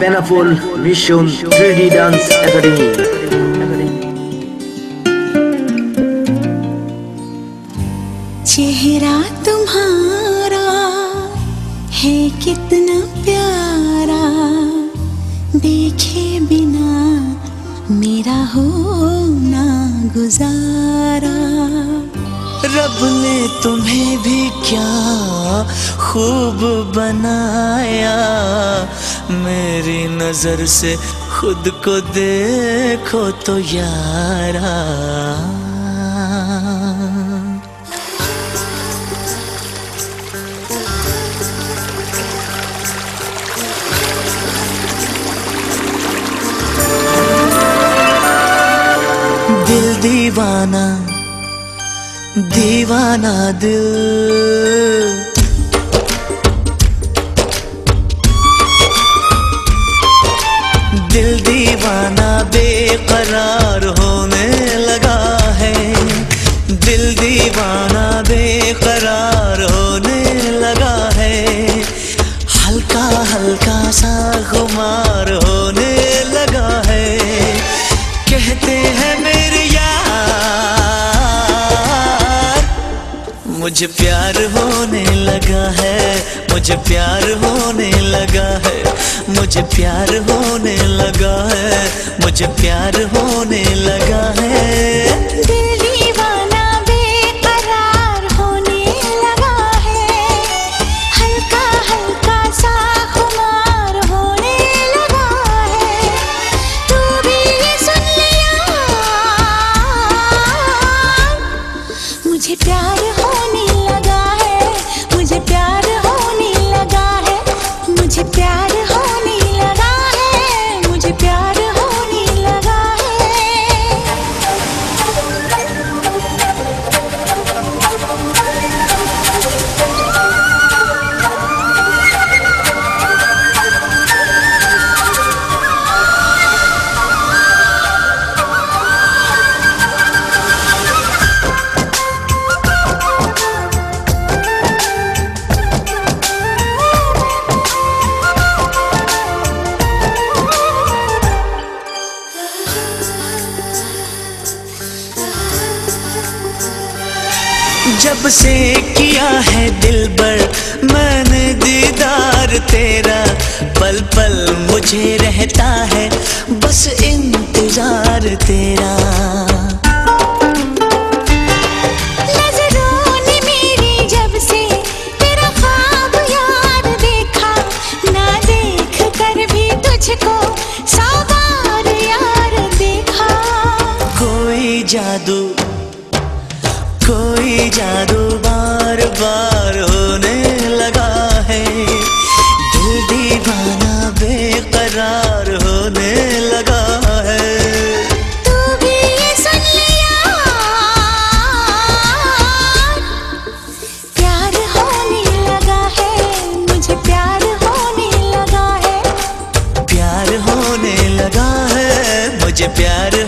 Benaful Mission 3D Dance Academy. चेहरा तुम्हारा है कितना प्यारा देखे बिना मेरा हो ना गुजारा रब ने तुम्हें भी क्या खूब बनाया? मेरी नज़र से खुद को देखो तो यारा। दिल दीवाना दीवाना दिल। दिल दीवाना बेकरार होने लगा है। दिल दीवाना बेकरार होने लगा है। हल्का हल्का सा खुमार होने लगा है। कहते हैं मेरे मुझे प्यार होने लगा है, मुझे प्यार होने लगा है, मुझे प्यार होने लगा है, मुझे प्यार होने लगा है। दिल दीवाना जब से किया है दिल बर मैंने दीदार तेरा। पल पल मुझे रहता है बस इंतज़ार तेरा। मेरी जब से तेरा देखा ना देख कर भी तुझको सौ बार यार देखा। कोई जादू जादू बार बार होने लगा है। दिल दीवाना बेकरार होने लगा है। तू भी ये सुन लिया। प्यार होने लगा है मुझे प्यार होने लगा है। प्यार होने लगा है मुझे प्यार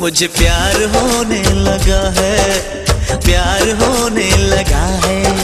मुझे प्यार होने लगा है प्यार होने लगा है।